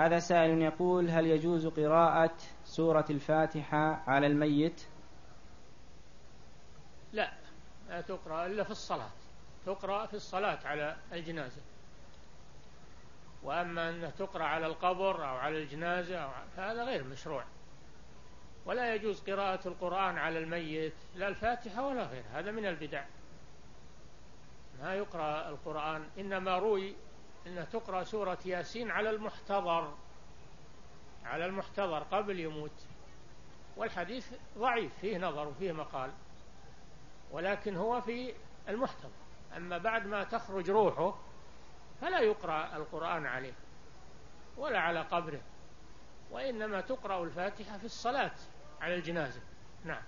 هذا سائل يقول هل يجوز قراءة سورة الفاتحة على الميت؟ لا لا تقرأ إلا في الصلاة. تقرأ في الصلاة على الجنازة. وأما أن تقرأ على القبر أو على الجنازة فهذا غير مشروع. ولا يجوز قراءة القرآن على الميت لا الفاتحة ولا غير هذا من البدع. ما يقرأ القرآن إنما روي أن تقرأ سورة ياسين على المحتضر على المحتضر قبل يموت. والحديث ضعيف فيه نظر وفيه مقال ولكن هو في المحتضر. أما بعد ما تخرج روحه فلا يقرأ القرآن عليه ولا على قبره وإنما تقرأ الفاتحة في الصلاة على الجنازة. نعم.